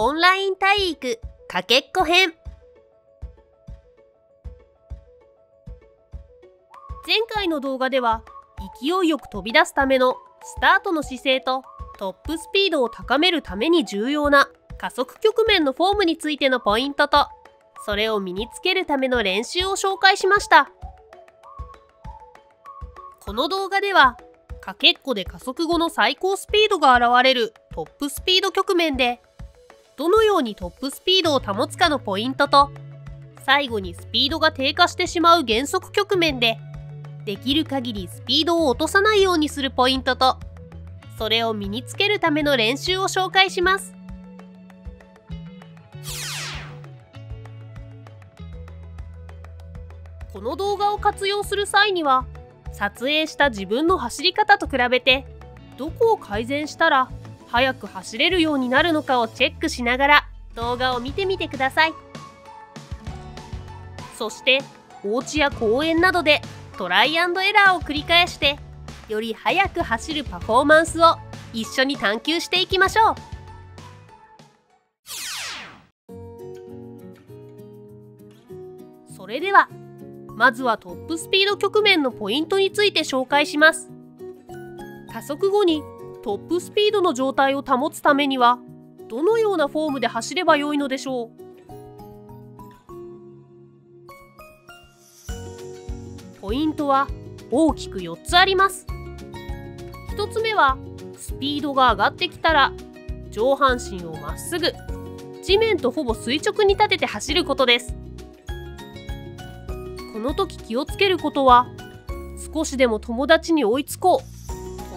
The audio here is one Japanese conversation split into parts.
オンライン体育かけっこ編。前回の動画では勢いよく飛び出すためのスタートの姿勢とトップスピードを高めるために重要な加速局面のフォームについてのポイントとそれを身につけるための練習を紹介しました。この動画ではかけっこで加速後の最高スピードが現れるトップスピード局面でどのようにトップスピードを保つかのポイントと最後にスピードが低下してしまう減速局面でできる限りスピードを落とさないようにするポイントとそれを身につけるための練習を紹介します。この動画を活用する際には撮影した自分の走り方と比べてどこを改善したら速く走れるようになるのかをチェックしながら動画を見てみてください。そしてお家や公園などでトライアンドエラーを繰り返してより速く走るパフォーマンスを一緒に探求していきましょう。それではまずはトップスピード局面のポイントについて紹介します。加速後にトップスピードの状態を保つためにはどのようなフォームで走ればよいのでしょう？ポイントは大きく4つあります。1つ目はスピードが上がってきたら上半身をまっすぐ地面とほぼ垂直に立てて走ることです。この時気をつけることは少しでも友達に追いつこう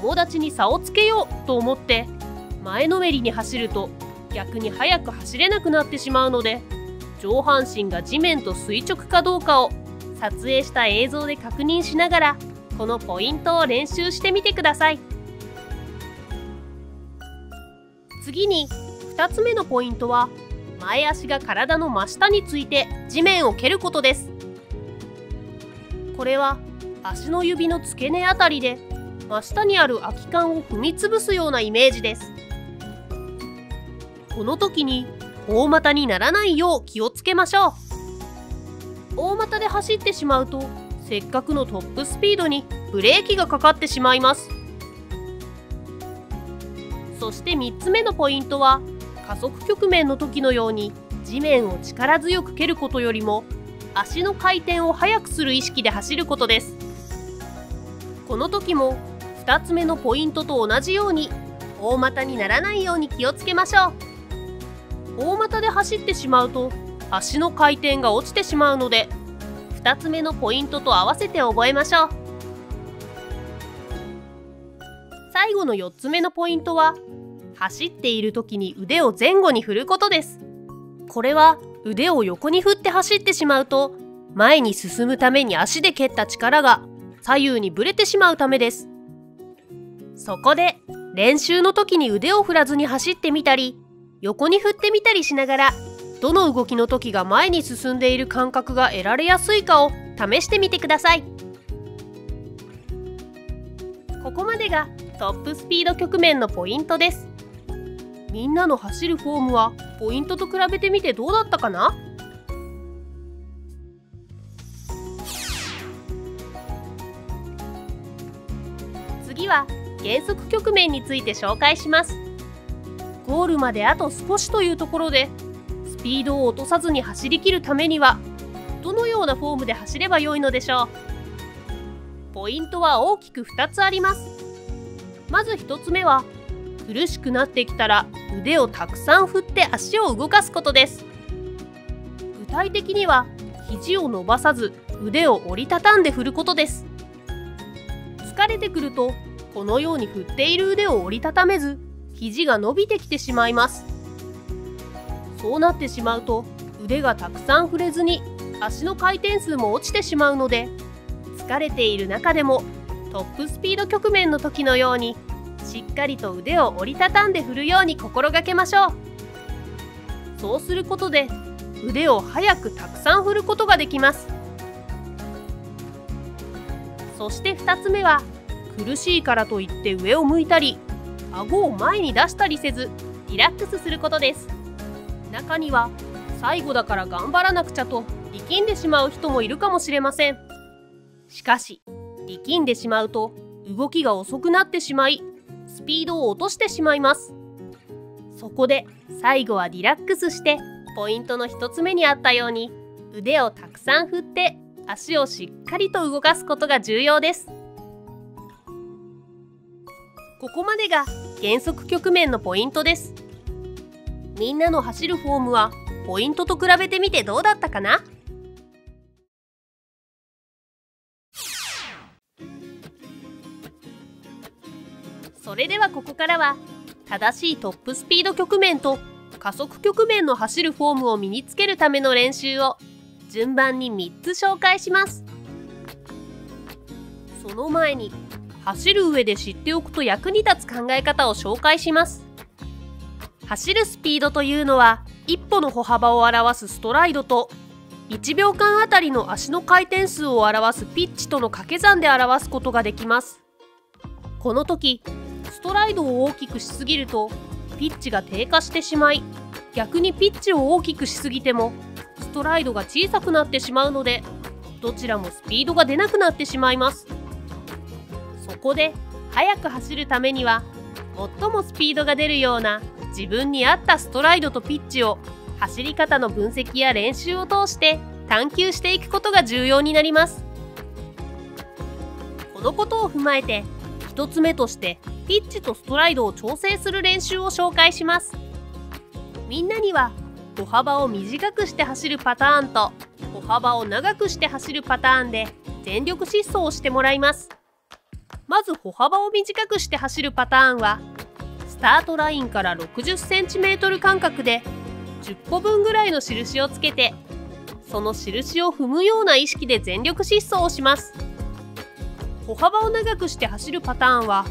友達に差をつけようと思って前のめりに走ると逆に速く走れなくなってしまうので上半身が地面と垂直かどうかを撮影した映像で確認しながらこのポイントを練習してみてください。次に2つ目のポイントは前足が体の真下について地面を蹴ることです。これは足の指の付け根あたりで真下にある空き缶を踏みつぶすようなイメージです。この時に大股にならないよう気をつけましょう。大股で走ってしまうとせっかくのトップスピードにブレーキがかかってしまいます。そして3つ目のポイントは加速局面の時のように地面を力強く蹴ることよりも足の回転を速くする意識で走ることです。この時も2つ目のポイントと同じように大股にならないように気をつけましょう。大股で走ってしまうと足の回転が落ちてしまうので2つ目のポイントと合わせて覚えましょう。最後の4つ目のポイントは走っている時に腕を前後に振ることです。これは腕を横に振って走ってしまうと前に進むために足で蹴った力が左右にぶれてしまうためです。そこで練習の時に腕を振らずに走ってみたり横に振ってみたりしながらどの動きの時が前に進んでいる感覚が得られやすいかを試してみてください。ここまでがトップスピード局面のポイントです。みんなの走るフォームはポイントと比べてみてどうだったかな？次は減速局面について紹介します。ゴールまであと少しというところでスピードを落とさずに走りきるためにはどのようなフォームで走ればよいのでしょう。ポイントは大きく2つあります。まず1つ目は苦しくなってきたら腕をたくさん振って足を動かすことです。具体的には肘を伸ばさず腕を折りたたんで振ることです。疲れてくるとこのように振っている腕を折りたためず肘が伸びてきてしまいます。そうなってしまうと腕がたくさん振れずに足の回転数も落ちてしまうので疲れている中でもトップスピード局面の時のようにしっかりと腕を折りたたんで振るように心がけましょう。そうすることで腕を早くたくさん振ることができます。そして2つ目は苦しいからといって上を向いたり顎を前に出したりせずリラックスすることです。中には最後だから頑張らなくちゃと力んでしまう人もいるかもしれません。しかし力んでしまうと動きが遅くなってしまいスピードを落としてしまいます。そこで最後はリラックスしてポイントの1つ目にあったように腕をたくさん振って足をしっかりと動かすことが重要です。ここまでが減速局面のポイントです。みんなの走るフォームはポイントと比べてみてどうだったかな？それではここからは正しいトップスピード局面と加速局面の走るフォームを身につけるための練習を順番に3つ紹介します。その前に走る上で知っておくと役に立つ考え方を紹介します。走るスピードというのは一歩の歩幅を表すストライドと1秒間あたりの足の回転数を表すピッチとの掛け算で表すことができます。この時ストライドを大きくしすぎるとピッチが低下してしまい逆にピッチを大きくしすぎてもストライドが小さくなってしまうのでどちらもスピードが出なくなってしまいます。そこで速く走るためには最もスピードが出るような自分に合ったストライドとピッチを走り方の分析や練習を通して探求していくことが重要になります。このことを踏まえて1つ目としてピッチとストライドを調整する練習を紹介します。みんなには歩幅を短くして走るパターンと歩幅を長くして走るパターンで全力疾走をしてもらいます。まず歩幅を短くして走るパターンはスタートラインから 60cm 間隔で10個分ぐらいの印をつけてその印を踏むような意識で全力疾走をします。歩幅を長くして走るパターンは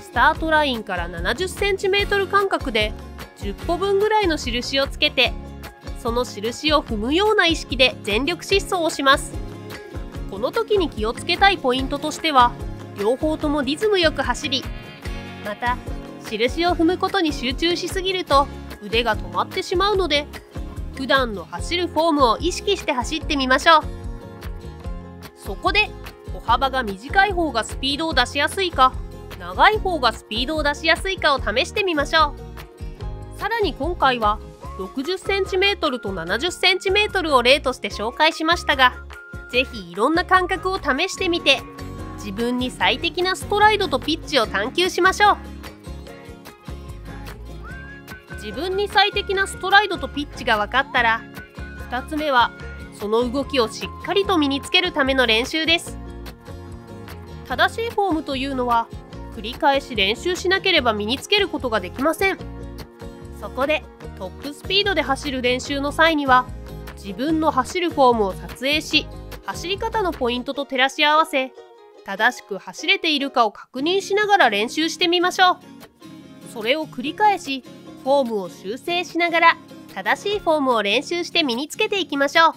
スタートラインから 70cm 間隔で10個分ぐらいの印をつけてその印を踏むような意識で全力疾走をします。この時に気をつけたいポイントとしては両方ともリズムよく走りまた印を踏むことに集中しすぎると腕が止まってしまうので普段の走るフォームを意識して走ってみましょう。そこで歩幅が短い方がスピードを出しやすいか長い方がスピードを出しやすいかを試してみましょう。さらに今回は 60cm と 70cm を例として紹介しましたが是非いろんな感覚を試してみて自分に最適なストライドとピッチを探求しましょう。自分に最適なストライドとピッチが分かったら2つ目はその動きをしっかりと身につけるための練習です。正しいフォームというのは繰り返し練習しなければ身につけることができません。そこでトップスピードで走る練習の際には自分の走るフォームを撮影し走り方のポイントと照らし合わせ正しく走れているかを確認しながら練習してみましょう。それを繰り返しフォームを修正しながら正しいフォームを練習して身につけていきましょう。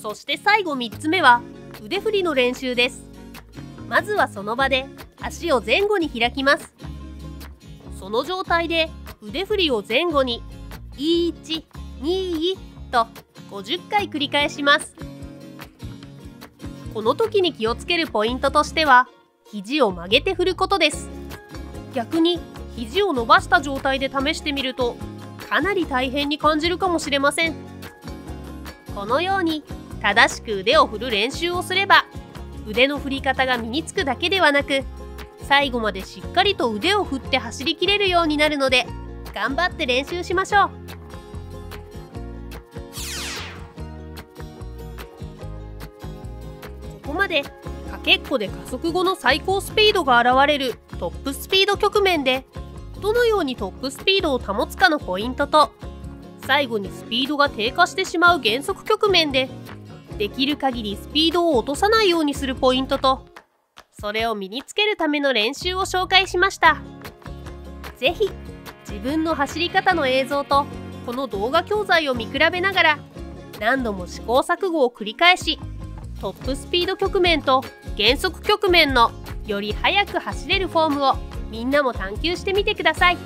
そして最後3つ目は腕振りの練習です。まずはその場で足を前後に開きます。その状態で腕振りを前後に121と50回繰り返します。この時に気をつけるポイントとしては肘を曲げて振ることです。逆に肘を伸ばした状態で試してみるとかなり大変に感じるかもしれません。このように正しく腕を振る練習をすれば腕の振り方が身につくだけではなく最後までしっかりと腕を振って走りきれるようになるので頑張って練習しましょう。までかけっこで加速後の最高スピードが現れるトップスピード局面でどのようにトップスピードを保つかのポイントと最後にスピードが低下してしまう減速局面でできる限りスピードを落とさないようにするポイントとそれを身につけるための練習を紹介しました。是非自分の走り方の映像とこの動画教材を見比べながら何度も試行錯誤を繰り返しトップスピード局面と減速局面のより速く走れるフォームをみんなも探求してみてください。